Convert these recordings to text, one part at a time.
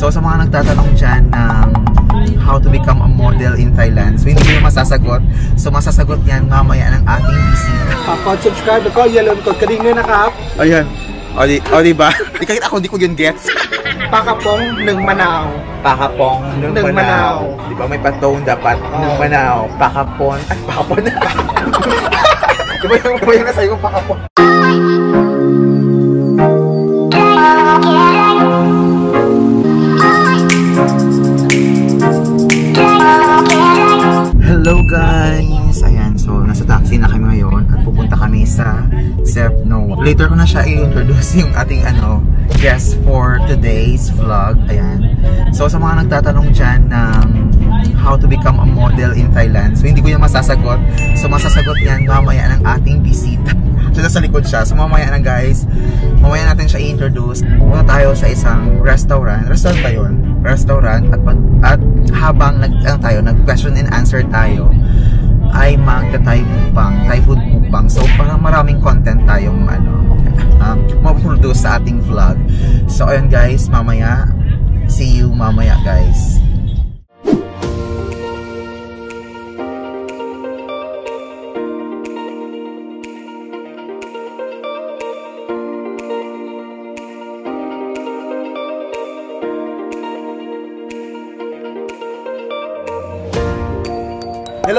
So sa mga nagtatanong dyan ng how to become a model in Thailand, so hindi ko yung masasagot. So masasagot yan mamaya ng ating bisita. Pakot subscribe ako, yellow ko kading na nakap, Ayan. O, di, o diba? Di kahit ako, di ko yun gets. pakapong ng Manaw. Pakapong ng, Ng Manao. Manao. Di ba may patong dapat ng Manao. Pakapon. Ay, pakapon na. di ba yung, di ba yung nasa yung pakapon? Later ko na siya i-introduce yung ating ano, guest for today's vlog. Ayan. So sa mga nagtatanong dyan ng how to become a model in Thailand, so hindi ko yung masasagot. So masasagot yan mamaya ng ating bisita. So nasa likod siya. So mamaya na guys, mamaya natin siya i-introduce. Muna tayo sa isang restaurant. Restaurant ba yun? Restaurant at, at habang nag, ano tayo, nag question and answer tayo ay Thai food mukbang. So parang maraming content tayong ano, um, maproduce sa ating vlog. So ayun guys, mamaya see you mamaya guys.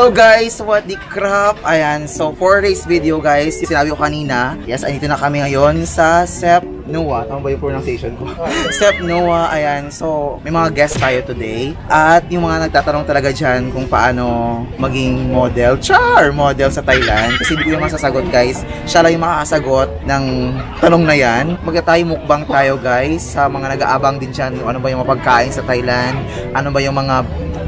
Hello guys, what the crap? Ayan, so for today's video guys, sinabi ko kanina, yes, andito na kami ngayon sa Sep Noah. Tama ba yung pronunciation ko? Sep Noah, ayan. So, may mga guests tayo today. At yung mga nagtatanong talaga dyan kung paano maging model, char, model sa Thailand. Kasi hindi ko yung masasagot guys. Siya lang yung makakasagot ng tanong na yan. Magta-tayo mukbang tayo guys sa mga nag-aabang din dyan. Ano ba yung mapagkain sa Thailand? Ano ba yung mga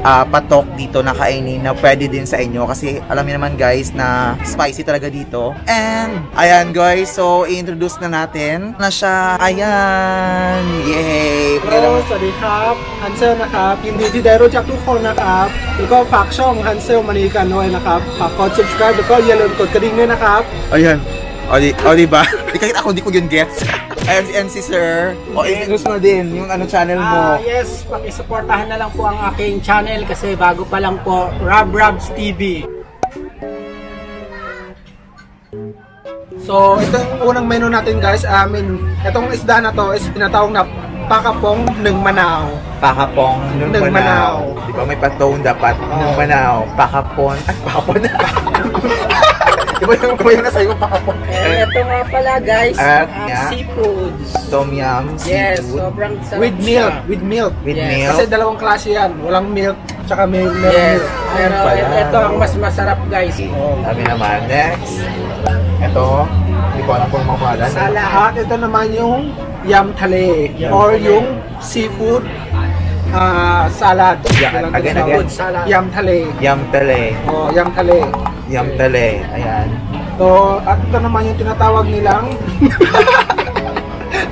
uh, patok dito na kainin na pwede din sa inyo kasi alam niyo naman guys na spicy talaga dito. And ayan guys, so i-introduce na natin na siya. Ayan! Yay! Hello, so, สวัสดีครับฮันเซลนะครับ ยินดีที่ได้รู้จักทุกคนนะครับแล้วก็ฝากช่องฮันเซลมานีกันด้วยนะครับ ฝากกด subscribe แล้วก็อย่าลืมกดกระดิ่งด้วยนะครับ Ayan. O di, o di ba? Di kahit ako hindi ko yun gets. Si MC Sir. O, i-introduce mo din yung ano channel mo. Ah, yes, pakisuportahan na lang po ang aking channel kasi bago pa lang po, Rob Robs TV. So, ito yung unang menu natin guys. I mean, itong isda na to is tinatawag na pakapong ng Manaw. Pakapong ng Ng Manao. Manao. Di ba may patong dapat ng Manao. Pakapon. Ay, pakapon na. di ba yung, ba yung nasa yung pakapon? Eh, ito nga pala guys, At, ang yeah. seafoods. Tom yum, Yes, seafood. sobrang sarap With milk, siya. with milk. With Yes. milk. Kasi dalawang klase yan. Walang milk, tsaka may meron Yes, milk. pero pala. ito ang mas masarap guys. Sabi naman, next. Ito, hindi ko alam kung makuhalan. Salad. At ito naman yung yam tale or yung seafood ah, salad. Yeah, again, again. Salad. Yam tale. Yum tale. Oh, yam tale. Yum tale. Ayan. So, at ito naman yung tinatawag nilang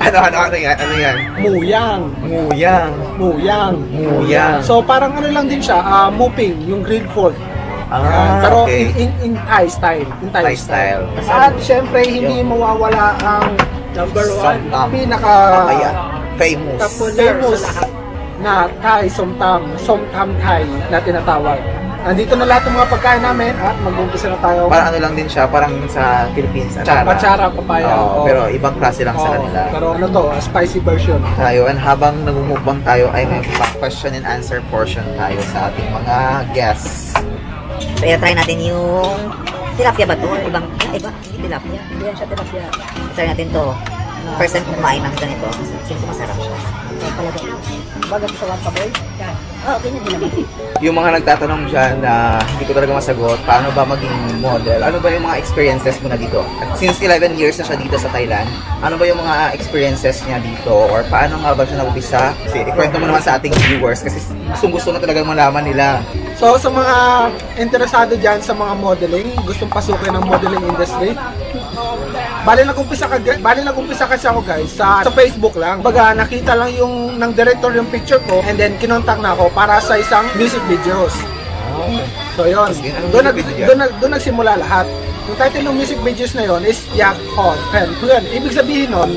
Ano, ano, ano yan? Ano yan? muyang. Nguyang. Muyang. Muyang. So, parang ano lang din siya, ah, muping, yung grilled pork. Ah, Pero okay. in, in, in Thai style. In Thai, Thai style. At syempre, hindi mawawala ang Number one. Somtam. pinaka Papaya. Famous. Famous na Thai somtam, somtam Thai na tinatawag. Nandito na lahat ng mga pagkain namin at mag-umpisa na tayo. Parang ano lang din siya, parang sa Philippines. Achara. Patsara, papaya. Oo, Oo. pero ibang klase lang sa Oo, kanila. Pero ano to, a spicy version. tayo and habang nagmumukbang tayo ay may question and answer portion tayo sa ating mga guests. So, i-try natin yung tilapia ba to? Ibang, ah, iba, hindi tilapia. Hindi yan siya tilapia. I-try natin to. First time kumain ng ganito. Kasi masarap siya. Bagat sa one boy. Okay na din naman. Yung mga nagtatanong dyan na hindi ko talaga masagot, paano ba maging model? Ano ba yung mga experiences mo na dito? At since 11 years na siya dito sa Thailand, ano ba yung mga experiences niya dito? Or paano nga ba siya nag-umpisa? Kasi ikwento mo naman sa ating viewers kasi gustong gusto na talaga malaman nila. So sa mga interesado dyan sa mga modeling, gustong pasukin ng modeling industry, bali nag-umpisa ka, bali nag-umpisa kasi ako guys sa, sa Facebook lang. Baga nakita lang yung ng director yung picture ko and then kinontak na ako para sa isang music videos. So yun, doon, nag, doon, nag- doon nagsimula lahat. Yung title ng music videos na yon is Yak Hot Pen. Yun, ibig sabihin nun,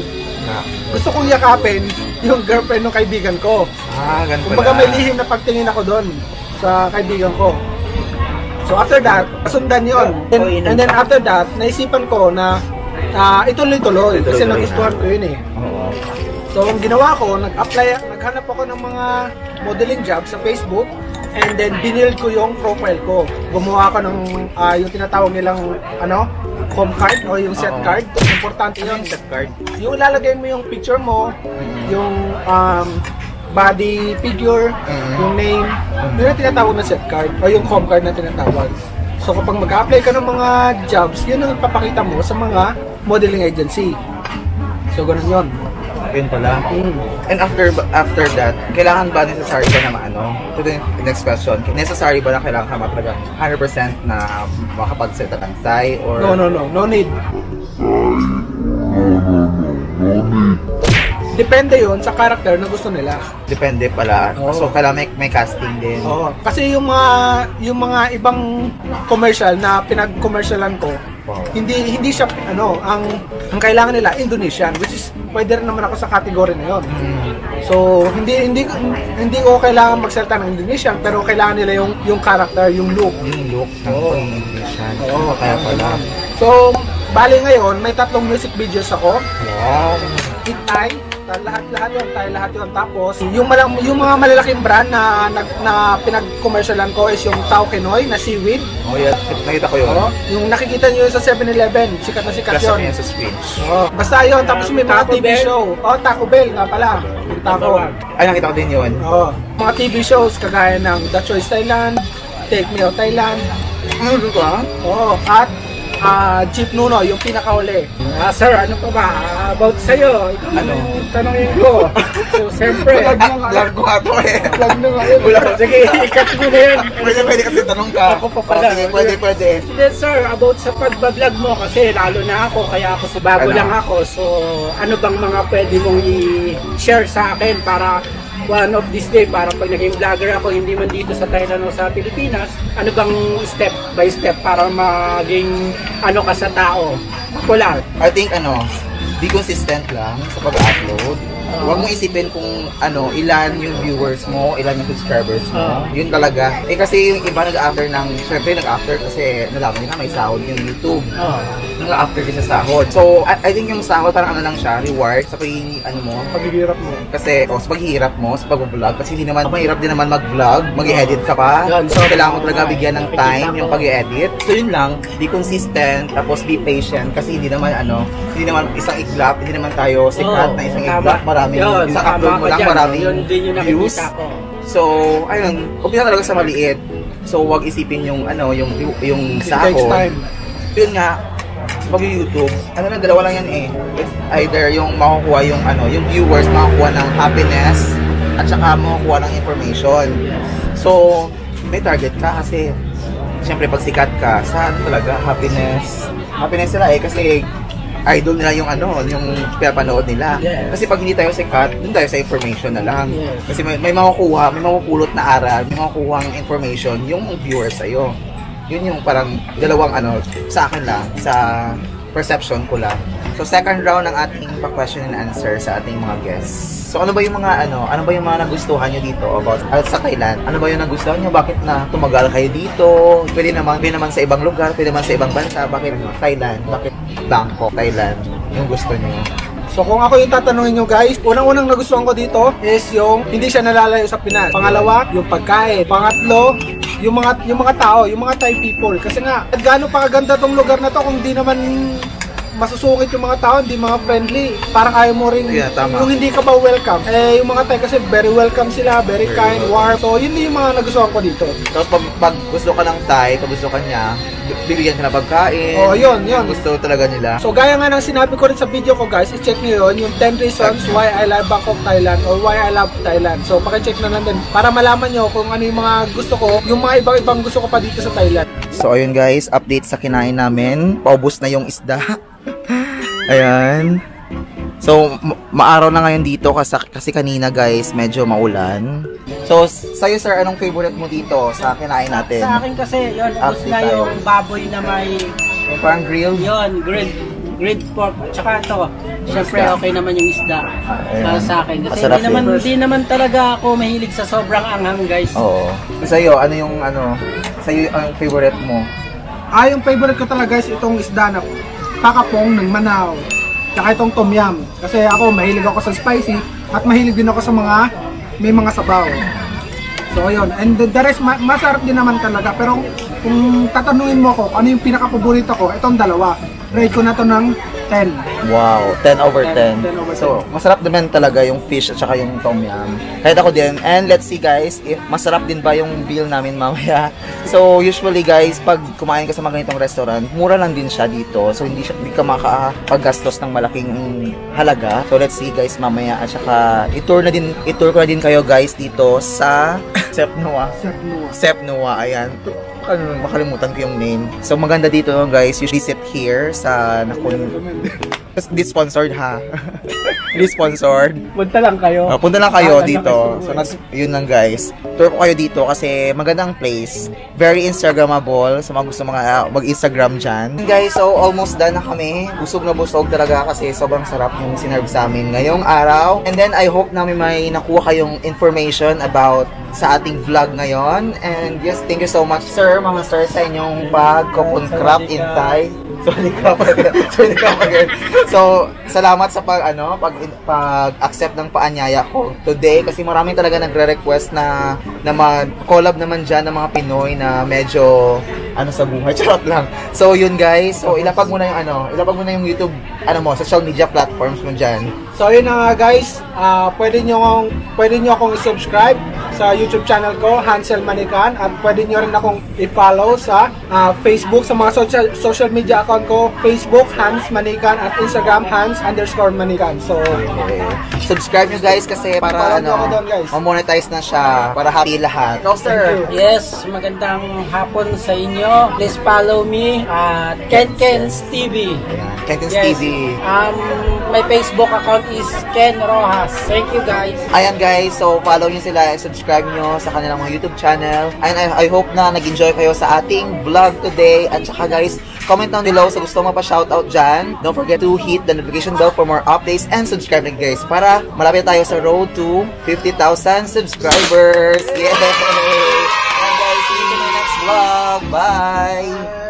gusto kong yakapin yung girlfriend ng kaibigan ko. Ah, ganun Kumbaga may lihim na pagtingin ako doon sa kaibigan ko. So after that, sundan yon. And, and then after that, naisipan ko na ah, ituloy-tuloy kasi nagustuhan ko yun eh. So ang ginawa ko, nag-apply, naghanap ako ng mga modeling job sa Facebook and then binild ko yung profile ko. Gumawa ako ng ah, yung tinatawag nilang ano, home card o yung set card. Importante yun. Set card. Yung ilalagay mo yung picture mo, yung um, body figure, Mhm. yung name, ang tinatawag na set card o yung home card na tinatawag. So kapag mag-apply ka ng mga jobs, yun ang ipapakita mo sa mga modeling agency. So ganun yun. Yun pala. Mm. And after after that, kailangan ba necessary ba na ano? To the next question. Necessary ba na kailangan ka talaga 100% na makapagsalita ng Thai or No, no, no. No need. Depende yon sa character na gusto nila. depende pala. Oo. So kailangan may, may casting din. Oo. Kasi yung mga yung mga ibang commercial na pinag-commercialan ko, Wow. hindi hindi siya ano, ang ang kailangan nila Indonesian, which is pwede rin naman ako sa category na yon. Mm. So, hindi hindi hindi ko kailangan magsalita ng Indonesian, pero kailangan nila yung yung character, yung look. Yung look ng Oo. pag-Indonesian. Oo, kaya pala. So, bali ngayon, may tatlong music videos ako. Wow. Hit Thai, lahat-lahat yun, Thai lahat yun. Tapos, yung, malang, yung mga malalaking brand na, na, na pinag-commercialan ko is yung Tao Kenoy na seaweed. Oh, yeah. Nakita ko yun. Oo. Yung nakikita nyo yun sa 7-Eleven, sikat na sikat Kasi yun. yun sa speech. Oo. Basta yun, tapos may mga Taco TV Bell. show. Oh, Taco Bell nga pala. Yung Taco. Ay, nakita ko din yun. Oo. Mga TV shows kagaya ng The Choice Thailand, Take Me Out Thailand. Ano ka? Oo. At ah, Jeep Nuno, yung pinakahuli. Ah, sir, ano pa ba? About sa'yo, ito Ano? yung tanongin ko. So, siyempre. Vlog ko nga to eh. Vlog na nga yun. Sige, ikat mo na yan. Pwede, pwede kasi tanong ka. Ako pa pala. Sige, pwede, pwede. Then, sir, about sa pagbablog mo, kasi lalo na ako, kaya ako sa bago Ano? lang ako. So, ano bang mga pwede mong i-share sa akin para one of this day, para pag naging vlogger ako, hindi man dito sa Thailand o sa Pilipinas, ano bang step by step para maging ano ka sa tao? Popular. I think ano, be consistent lang sa pag-upload. Huwag mo isipin kung ano, ilan yung viewers mo, ilan yung subscribers mo. Yun talaga. Eh kasi yung iba nag-after ng, syempre nag-after kasi nalaman nila may sahod yung YouTube. Nag-after kasi sa sahod. So, I, I think yung sahod parang ano lang siya, reward sa pagiging, ano mo, Paghihirap mo. kasi oh, sa paghihirap mo, sa pag-vlog, kasi hindi naman, mahirap din naman mag-vlog, mag-edit ka pa. So, kailangan mo talaga bigyan ng time yung pag-edit. So, yun lang, be consistent, tapos be patient, kasi hindi naman, ano, hindi naman isang iglap, hindi naman tayo sikat na isang iglap, maraming, Yun, isang upload mo lang, maraming Yun din yung views. So, ayun, umpisa talaga sa maliit. So, wag isipin yung, ano, yung, yung sahod. Yun nga, sa pag-YouTube, ano lang, dalawa lang yan eh. It's either yung makukuha yung ano, yung viewers makukuha ng happiness at saka makukuha ng information. So, may target ka kasi syempre pag sikat ka, sa ano talaga, happiness. Happiness sila eh kasi idol nila yung ano, yung pinapanood nila. Yes. Kasi pag hindi tayo sikat, dun tayo sa information na lang. Yes. Kasi may, may makukuha, may mapupulot na aral, may makukuha ang information yung viewers sa'yo. Yun yung parang dalawang ano, sa akin lang, sa perception ko lang. So second round ng ating pa-question and answer sa ating mga guests. So ano ba yung mga ano, ano ba yung mga nagustuhan nyo dito about at sa Thailand? Ano ba yung nagustuhan nyo? Bakit na tumagal kayo dito? Pwede naman, pwede naman sa ibang lugar, pwede naman sa ibang bansa. Bakit ano, Thailand? Bakit Bangkok, Thailand? Yung gusto nyo? So kung ako yung tatanungin nyo guys, unang-unang nagustuhan ko dito is yung hindi siya nalalayo sa Pinas. Pangalawa, yung pagkain. Pangatlo, yung mga yung mga tao, yung mga Thai people. Kasi nga, gaano pa kaganda tong lugar na to kung di naman masusungit yung mga tao, hindi mga friendly. Parang ayaw mo rin, Yeah, tama. yung hindi ka ba welcome. Eh, yung mga Thai kasi very welcome sila, very, Very kind, welcome. warm. So, yun yung mga nagustuhan ko dito. Tapos pag, pag gusto ka ng Thai, pag gusto ka niya, bibigyan ka na pagkain. Oh, yun, yun. Gusto talaga nila. So gaya nga ng sinabi ko rin sa video ko guys, i-check nyo yun, yung 10 reasons why I love Bangkok, Thailand or why I love Thailand. So pakicheck na lang din para malaman nyo kung ano yung mga gusto ko, yung mga ibang-ibang gusto ko pa dito sa Thailand. So ayun guys, update sa kinain namin. Paubos na yung isda. Ayan. So, ma- maaraw na ngayon dito kasi, kasi kanina guys, medyo maulan. So, sa'yo sir, anong favorite mo dito sa kinain natin? Sa akin kasi, yun, Update na tayo. yung baboy na may, Yung parang grilled? yun, grilled grilled pork, tsaka ito, syempre okay naman yung isda ayan. para sa akin. Kasi Masarap hindi naman, hindi naman talaga ako mahilig sa sobrang anghang guys. Oo. Sa'yo, ano yung ano, sa'yo ang favorite mo? Ah, yung favorite ko talaga guys, itong isda na kakapong ng Manao. Tsaka itong tom yum. Kasi ako, mahilig ako sa spicy at mahilig din ako sa mga may mga sabaw. So, ayun. And the, rest, ma- masarap din naman talaga. Pero kung tatanungin mo ko, ano yung pinaka-paborito ko, itong dalawa. Rate ko na to ng 10. Wow, 10 over 10. 10 over 10. So, masarap naman talaga yung fish at saka yung tom yum. Kahit ako din. And let's see guys, if masarap din ba yung bill namin mamaya. So, usually guys, pag kumain ka sa mga ganitong restaurant, mura lang din siya dito. So, hindi, siya, hindi ka makapaggastos ng malaking halaga. So, let's see guys mamaya. At saka, itour na din, itour ko na din kayo guys dito sa Sep Noah. Sep Noah. Sep Noah, ayan. Ano, makalimutan ko yung name. So, maganda dito guys. You visit here sa Nakun... Hindi sponsored ha. Hindi sponsored. Punta lang kayo. Uh, punta lang kayo Ah, dito. So, nas, yun lang guys. Tour ko kayo dito kasi magandang place. Very Instagrammable. Sa mga gusto mga uh, mag-Instagram dyan. Guys, so almost done na kami. Busog na busog talaga kasi sobrang sarap yung sinerve sa amin ngayong araw. And then, I hope na may, may nakuha kayong information about sa ating vlog ngayon. And yes, thank you so much, sir, mga sir, sa inyong pag-crop in Thai. Sorry ka again. Sorry ka again. So, salamat sa pag ano, pag pag-accept ng paanyaya ko today kasi maraming talaga nagre-request na na mag-collab naman diyan ng mga Pinoy na medyo ano sa buhay. Charot lang. So, yun guys. So, ilapag mo na yung ano, ilapag mo na yung YouTube ano mo, social media platforms mo diyan. So yun na nga guys, Ah, pwede nyo pwede nyo akong i-subscribe sa YouTube channel ko, Hansel Manikan, at pwede nyo rin akong i-follow sa ah, Facebook, sa mga social, social media account ko, Facebook, Hans Manikan, at Instagram, Hans underscore Manikan. So, Okay. Subscribe nyo guys kasi para ano, doon, guys. monetize na siya para happy lahat. So, sir. Yes, magandang hapon sa inyo. Please follow me at Ken Ken's TV. Kenton's Yes. TV. Um, my Facebook account is Ken Rojas. Thank you guys. Ayan guys, so follow nyo sila and subscribe nyo sa kanilang mga YouTube channel. And I, I hope na nag-enjoy kayo sa ating vlog today. At saka guys, comment down below sa gusto mo pa shoutout dyan. Don't forget to hit the notification bell for more updates and subscribe na guys para malapit tayo sa road to 50,000 subscribers. Yay! And guys, see you in my next vlog. Bye!